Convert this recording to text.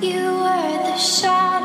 You were the shadow.